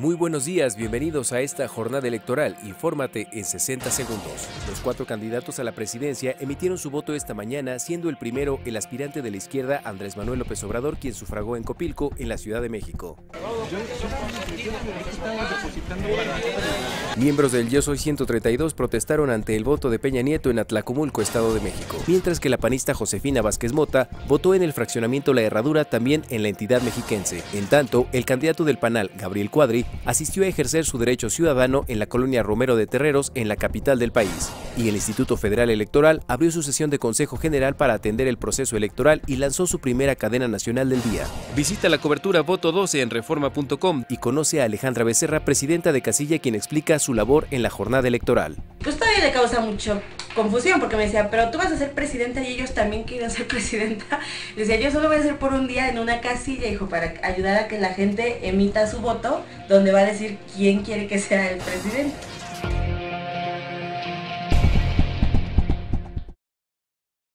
Muy buenos días, bienvenidos a esta jornada electoral. Infórmate en 60 segundos. Los cuatro candidatos a la presidencia emitieron su voto esta mañana, siendo el primero el aspirante de la izquierda Andrés Manuel López Obrador, quien sufragó en Copilco, en la Ciudad de México. Miembros del Yo Soy 132 protestaron ante el voto de Peña Nieto en Atlacomulco, Estado de México, mientras que la panista Josefina Vázquez Mota votó en el fraccionamiento La Herradura también en la entidad mexiquense. En tanto, el candidato del PANAL, Gabriel Cuadri, asistió a ejercer su derecho ciudadano en la colonia Romero de Terreros, en la capital del país. Y el Instituto Federal Electoral abrió su sesión de Consejo General para atender el proceso electoral y lanzó su primera cadena nacional del día. Visita la cobertura Voto 12 en reforma.com y conoce a Alejandra Becerra, presidenta de Casilla, quien explica su labor en la jornada electoral. Pues todavía le causa mucho confusión porque me decía, pero tú vas a ser presidenta y ellos también quieren ser presidenta. Decía, yo solo voy a ser por un día en una casilla, hijo, para ayudar a que la gente emita su voto, donde va a decir quién quiere que sea el presidente.